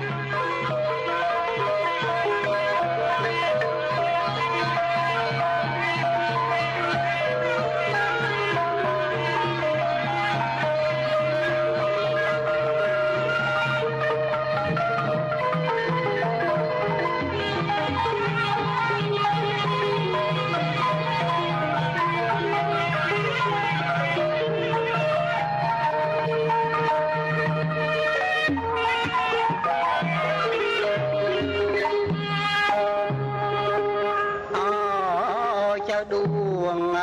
Thank. đuông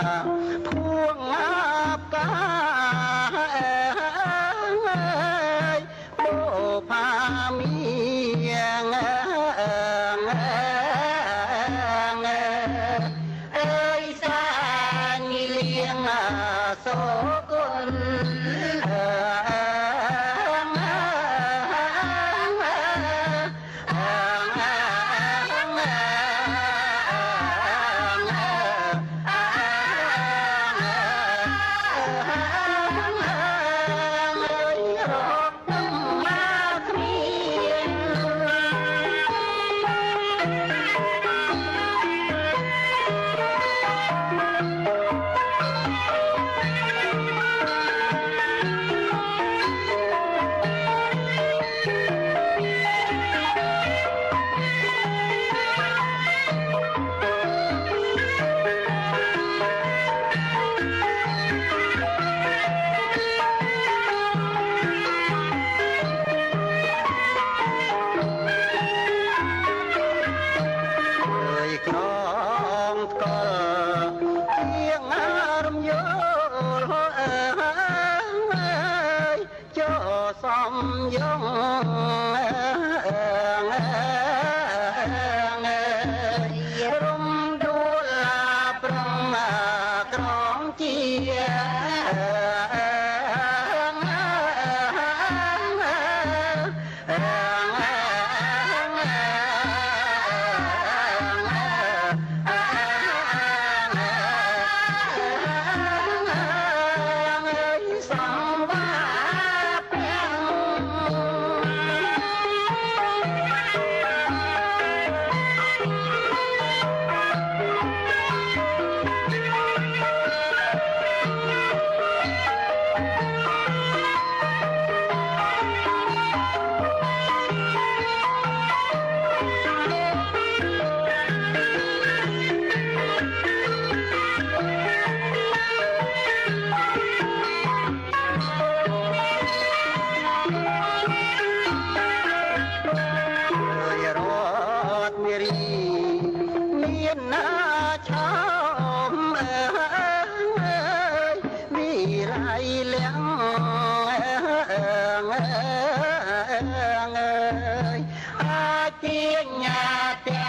ไรเลี้ยงเอ้ยอาเจียงยาเตีย